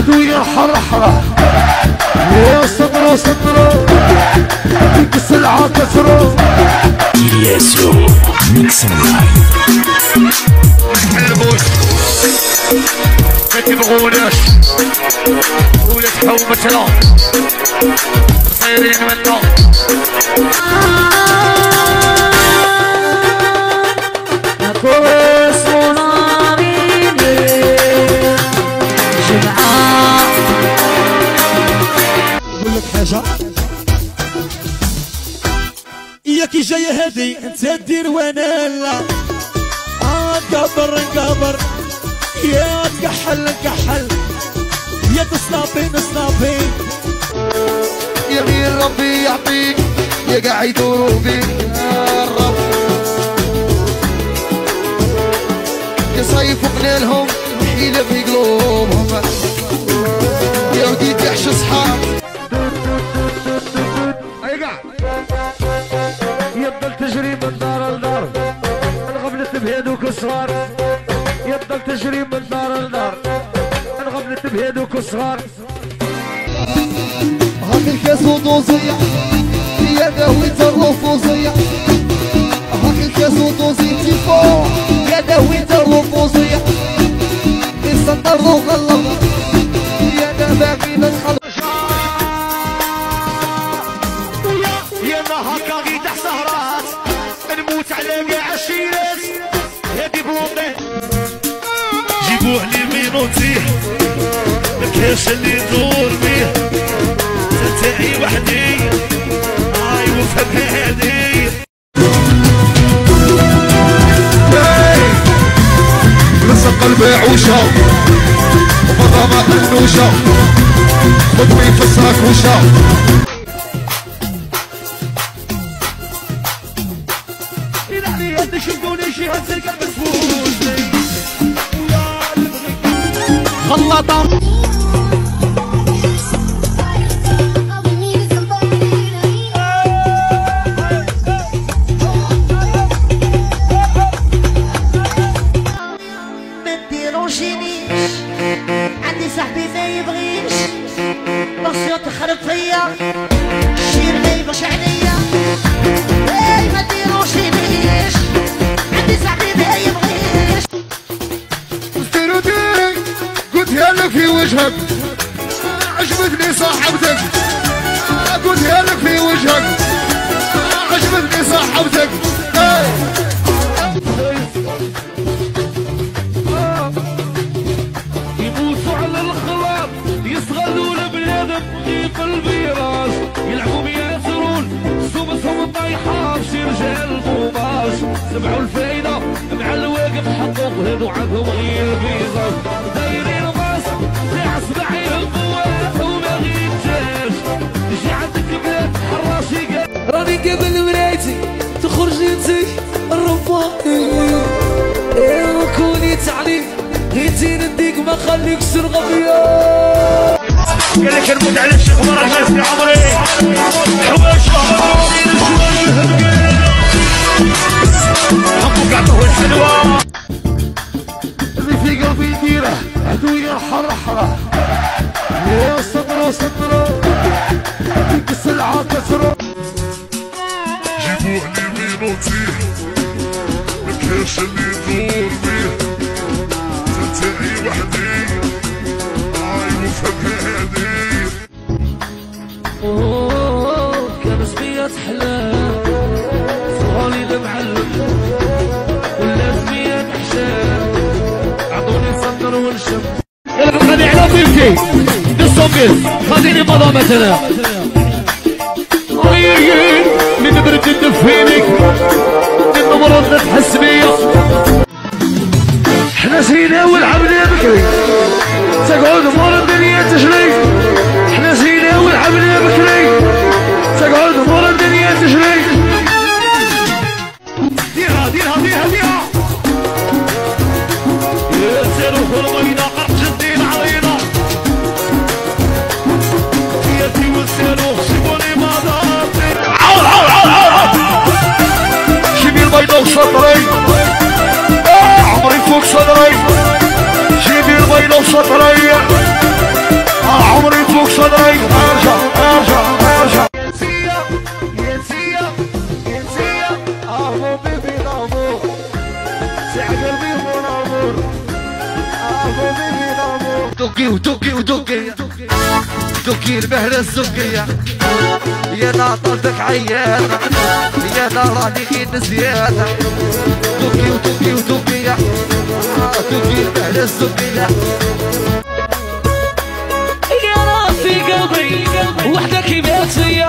عدوية حر حرة. يا صدرو صدرو ديك السلعة mix and حلبوش ما تبغوناش. ولا تحومتنا صايرين منا لك حاجة إياك جاية هادي انت دير وأنا لا نقبر نقبر يا تكحل نكحل يا تصنابين صنابين يا غير ربي يعطيك يا قاعد يدوروا بيك يا رب يصيفوا لهم حيلة في قلوبهم يا وديت يحش صحاب بهدوك الصغار يفضل تجري من دار لدار. انغبلت بهدوك الصغار هاك الكاس ودوزية يا داوي الرفوزية. هاك الكاس ودوزية تيفو يا داوي الرفوزية. السنتر وغلط يا لي مينوتي مكاش اللي يدور بيه. تاعي وحدي. هاي. وفهم هادي لصق البيعوشة وفضا ما النوشة خذ من فسرك وشا خلاطة. مديروشينيش عندي صاحبي ما يبغيش بصيو تخرب فيا وجهك. عجبتني صاحبتك. قلتها لك في وجهك. عجبتني صاحبتك. يبوسوا على يلعبوا بياسرون طايحة رجال سمعوا الفايدة مع الواقف حقوق هادو عندهم غير بيزاز راني قبل مرايتي تخرج انتي الرباطي إيه كوني تعليم غيتي نديك ما خليكش ترغبيا قال لك نموت على الشيخ مرة في عمري. حواش حقك عطوه الحلوة. اللي في قلبي يديره عدوية حر حرة يا ديك السلعة مكاش اللي يدور بيه. تاعي وحدي. هاي هادي أوه، كان سمية حلال صغالي المعلم ولا سمية حشام عطوني صدر والشم غادي على بيلتي بالصومبيل خليني مضى مثلا غير من برد ندفينك تقعد الدنيا تجري. إحنا سينا والعبنا بكري. تقعد مور الدنيا تجري. ديرها ديرها ديرها ديرها. يا وسطري آه، عمري فوق صدري. جيبي البيضة وسطري دوكي ودوكي ودوكي دوكي البهرة الزوكية يا لا طلتك عيانة يا لا راني غير زيادة دوكي ودوكي ودوكي دوكي البهرة الزوكية يا راسي قلبي وحدك مات فيا